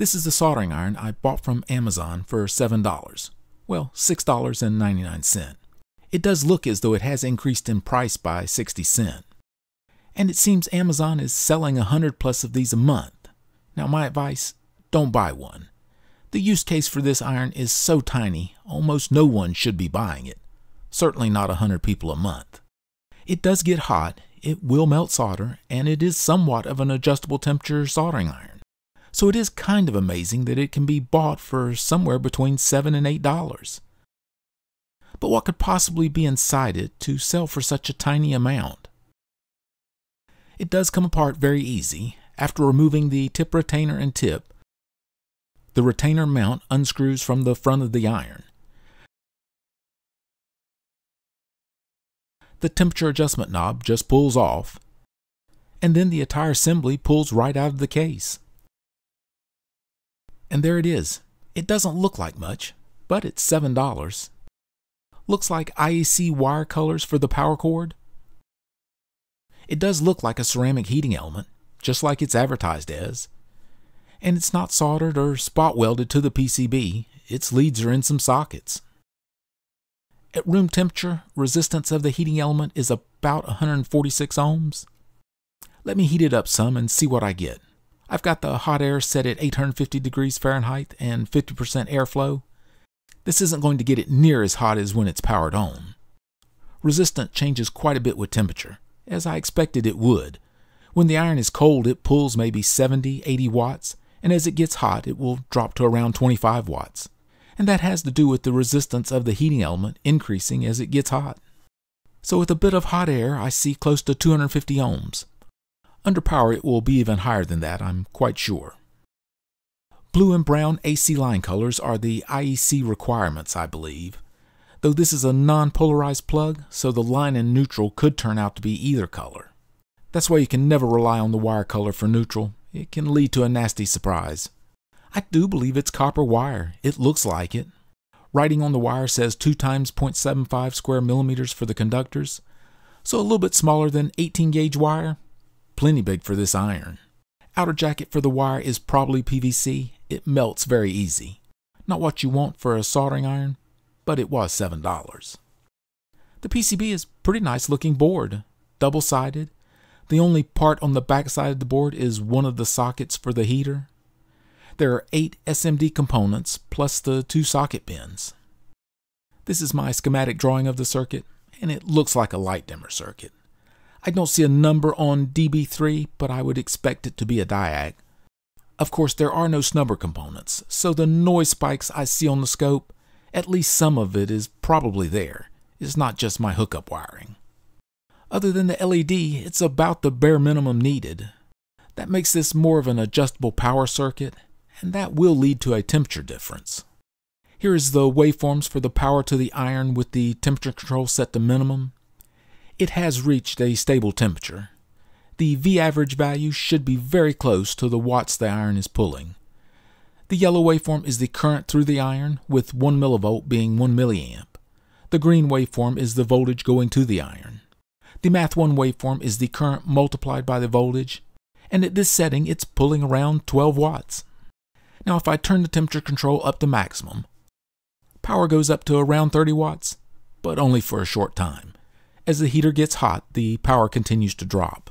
This is the soldering iron I bought from Amazon for $7. Well, $6.99. It does look as though it has increased in price by 60 cents. And it seems Amazon is selling a 100 plus of these a month. Now, my advice don't buy one. The use case for this iron is so tiny, almost no one should be buying it. Certainly not a 100 people a month. It does get hot, it will melt solder, and it is somewhat of an adjustable temperature soldering iron so it is kind of amazing that it can be bought for somewhere between 7 and 8 dollars. But what could possibly be inside it to sell for such a tiny amount? It does come apart very easy after removing the tip retainer and tip. The retainer mount unscrews from the front of the iron. The temperature adjustment knob just pulls off, and then the entire assembly pulls right out of the case. And there it is. It doesn't look like much, but it's $7. Looks like IEC wire colors for the power cord. It does look like a ceramic heating element, just like it's advertised as. And it's not soldered or spot welded to the PCB, its leads are in some sockets. At room temperature, resistance of the heating element is about 146 ohms. Let me heat it up some and see what I get. I've got the hot air set at 850 degrees Fahrenheit and 50% airflow. This isn't going to get it near as hot as when it's powered on. Resistance changes quite a bit with temperature, as I expected it would. When the iron is cold, it pulls maybe 70, 80 watts, and as it gets hot, it will drop to around 25 watts. And that has to do with the resistance of the heating element increasing as it gets hot. So with a bit of hot air, I see close to 250 ohms. Under power, it will be even higher than that, I'm quite sure. Blue and brown AC line colors are the IEC requirements, I believe. Though this is a non-polarized plug, so the line and neutral could turn out to be either color. That's why you can never rely on the wire color for neutral. It can lead to a nasty surprise. I do believe it's copper wire. It looks like it. Writing on the wire says 2 times 0.75 square millimeters for the conductors, so a little bit smaller than 18 gauge wire, plenty big for this iron. Outer jacket for the wire is probably PVC. It melts very easy. Not what you want for a soldering iron, but it was $7. The PCB is pretty nice looking board, double sided. The only part on the back side of the board is one of the sockets for the heater. There are eight SMD components plus the two socket pins. This is my schematic drawing of the circuit, and it looks like a light dimmer circuit. I don't see a number on DB3, but I would expect it to be a diac. Of course, there are no snubber components, so the noise spikes I see on the scope, at least some of it is probably there. It's not just my hookup wiring. Other than the LED, it's about the bare minimum needed. That makes this more of an adjustable power circuit, and that will lead to a temperature difference. Here is the waveforms for the power to the iron with the temperature control set to minimum it has reached a stable temperature. The V average value should be very close to the watts the iron is pulling. The yellow waveform is the current through the iron, with 1 millivolt being 1 milliamp. The green waveform is the voltage going to the iron. The Math 1 waveform is the current multiplied by the voltage, and at this setting it's pulling around 12 watts. Now if I turn the temperature control up to maximum, power goes up to around 30 watts, but only for a short time. As the heater gets hot, the power continues to drop.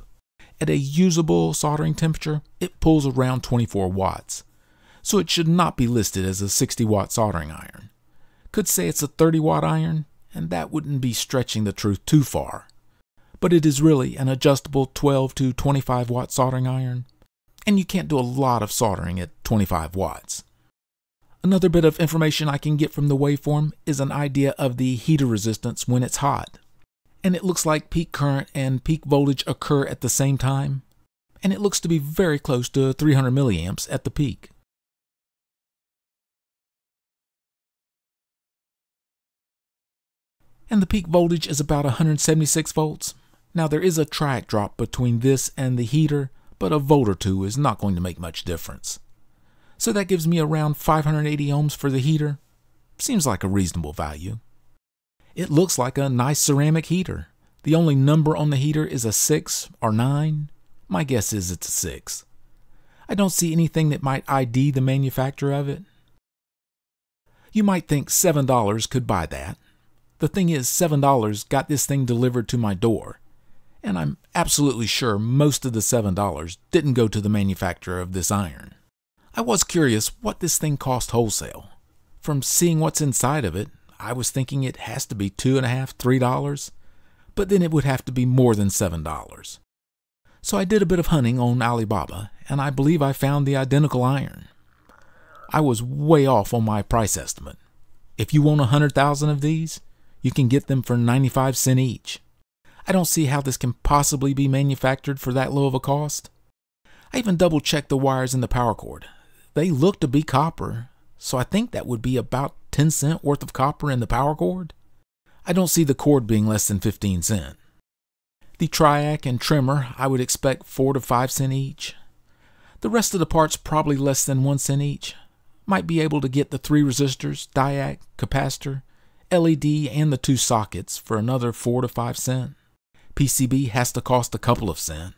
At a usable soldering temperature, it pulls around 24 watts, so it should not be listed as a 60 watt soldering iron. Could say it's a 30 watt iron, and that wouldn't be stretching the truth too far. But it is really an adjustable 12 to 25 watt soldering iron, and you can't do a lot of soldering at 25 watts. Another bit of information I can get from the waveform is an idea of the heater resistance when it's hot and it looks like peak current and peak voltage occur at the same time, and it looks to be very close to 300 milliamps at the peak. And the peak voltage is about 176 volts. Now there is a triac drop between this and the heater, but a volt or two is not going to make much difference. So that gives me around 580 ohms for the heater. Seems like a reasonable value. It looks like a nice ceramic heater. The only number on the heater is a 6 or 9. My guess is it's a 6. I don't see anything that might ID the manufacturer of it. You might think $7 could buy that. The thing is, $7 got this thing delivered to my door, and I'm absolutely sure most of the $7 didn't go to the manufacturer of this iron. I was curious what this thing cost wholesale. From seeing what's inside of it, I was thinking it has to be two and a half, three dollars, but then it would have to be more than seven dollars. So I did a bit of hunting on Alibaba, and I believe I found the identical iron. I was way off on my price estimate. If you want a hundred thousand of these, you can get them for 95 cents each. I don't see how this can possibly be manufactured for that low of a cost. I even double checked the wires in the power cord. They look to be copper, so I think that would be about 10 cent worth of copper in the power cord. I don't see the cord being less than 15 cent. The triac and trimmer I would expect 4 to 5 cent each. The rest of the parts probably less than 1 cent each. Might be able to get the three resistors, diac, capacitor, LED, and the two sockets for another 4 to 5 cent. PCB has to cost a couple of cent.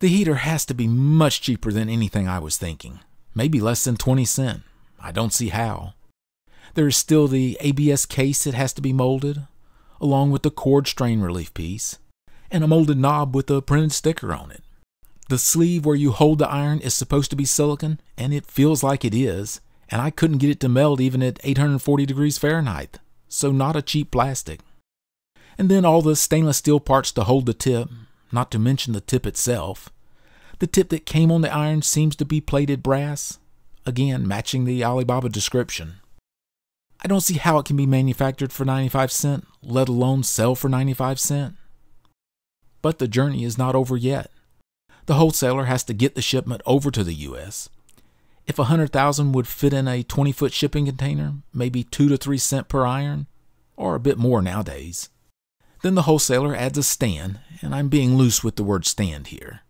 The heater has to be much cheaper than anything I was thinking. Maybe less than 20 cent. I don't see how. There is still the ABS case that has to be molded, along with the cord strain relief piece and a molded knob with a printed sticker on it. The sleeve where you hold the iron is supposed to be silicon, and it feels like it is, and I couldn't get it to melt even at 840 degrees Fahrenheit, so not a cheap plastic. And then all the stainless steel parts to hold the tip, not to mention the tip itself. The tip that came on the iron seems to be plated brass, again matching the Alibaba description. I don't see how it can be manufactured for 95 cent, let alone sell for 95 cent. But the journey is not over yet. The wholesaler has to get the shipment over to the US. If a 100,000 would fit in a 20 foot shipping container, maybe 2 to 3 cent per iron, or a bit more nowadays. Then the wholesaler adds a stand, and I'm being loose with the word stand here.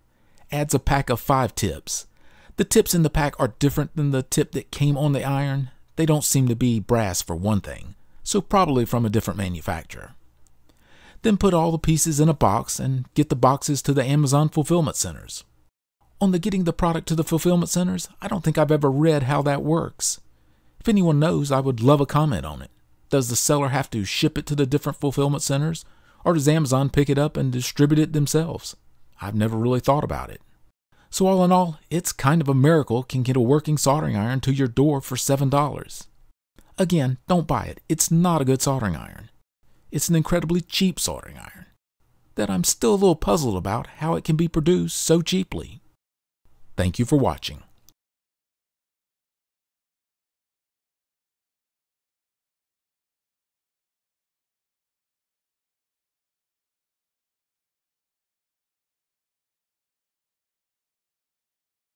Adds a pack of 5 tips. The tips in the pack are different than the tip that came on the iron. They don't seem to be brass for one thing, so probably from a different manufacturer. Then put all the pieces in a box and get the boxes to the Amazon fulfillment centers. On the getting the product to the fulfillment centers, I don't think I've ever read how that works. If anyone knows, I would love a comment on it. Does the seller have to ship it to the different fulfillment centers, or does Amazon pick it up and distribute it themselves? I've never really thought about it. So, all in all, it's kind of a miracle can get a working soldering iron to your door for $7. Again, don't buy it. It's not a good soldering iron. It's an incredibly cheap soldering iron that I'm still a little puzzled about how it can be produced so cheaply. Thank you for watching.